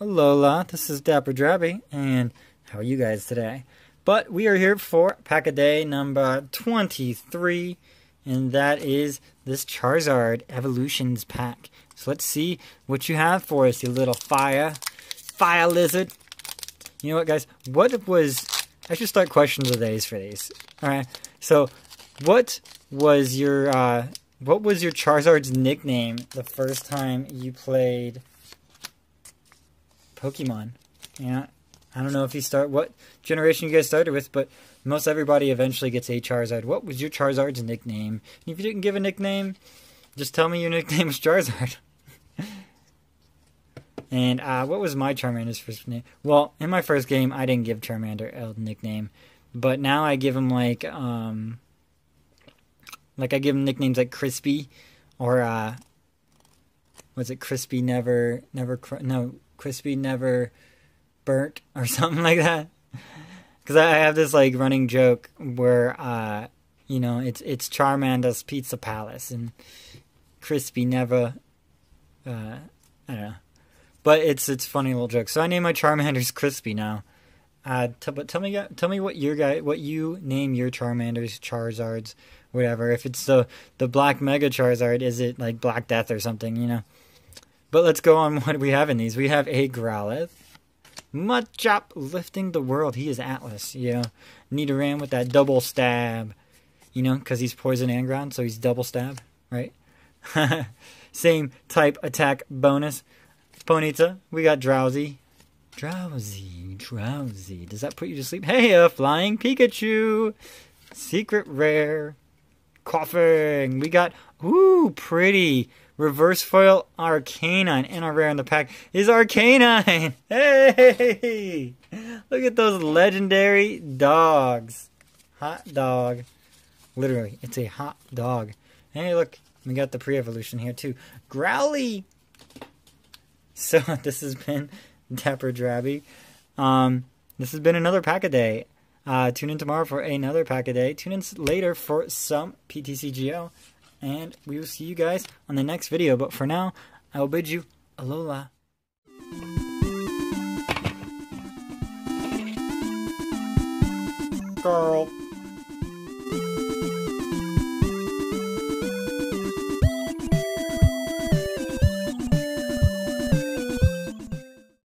Alola, this is Dapper Draby, and how are you guys today? But we are here for pack a day number 23, and that is this Charizard Evolutions pack. So let's see what you have for us, you little fire, fire lizard. You know what, guys? What was. I should start questions of the days for these. Alright, so what was your. Uh, what was your Charizard's nickname the first time you played Pokemon? Yeah, I don't know if you start what generation you guys started with, but most everybody eventually gets a Charizard. What was your Charizard's nickname? And if you didn't give a nickname, just tell me your nickname was Charizard. and uh, what was my Charmander's first name? Well, in my first game, I didn't give Charmander a nickname, but now I give him like um, like I give him nicknames like Crispy, or uh, was it Crispy Never Never no Crispy Never Burnt or something like that. Because I have this like running joke where uh, you know it's it's Charmander's Pizza Palace and Crispy Never. Uh, I don't know, but it's it's funny little joke. So I name my Charmanders Crispy now. Uh, t- but tell me, tell me what your guy, what you name your Charmanders, Charizards, whatever. If it's the the Black Mega Charizard, is it like Black Death or something? You know. But let's go on. What we have in these? We have a Growlithe, Machop lifting the world. He is Atlas. Know, Nidoran with that double stab. You know, because he's poison and ground, so he's double stab, right? Same type attack bonus. Ponyta, we got Drowzee. Drowsy, drowsy. Does that put you to sleep? Hey, a flying Pikachu. Secret rare. Koffing. We got, ooh, pretty. Reverse foil Arcanine. And our rare in the pack is Arcanine. Hey! Look at those legendary dogs. Hot dog. Literally, it's a hot dog. Hey, look. We got the pre-evolution here, too. Growly. So, this has been Dapper Draby. Um, this has been another pack a day. Uh, tune in tomorrow for another pack a day. Tune in later for some PTCGO. And we will see you guys on the next video. But for now, I will bid you alola. Girl.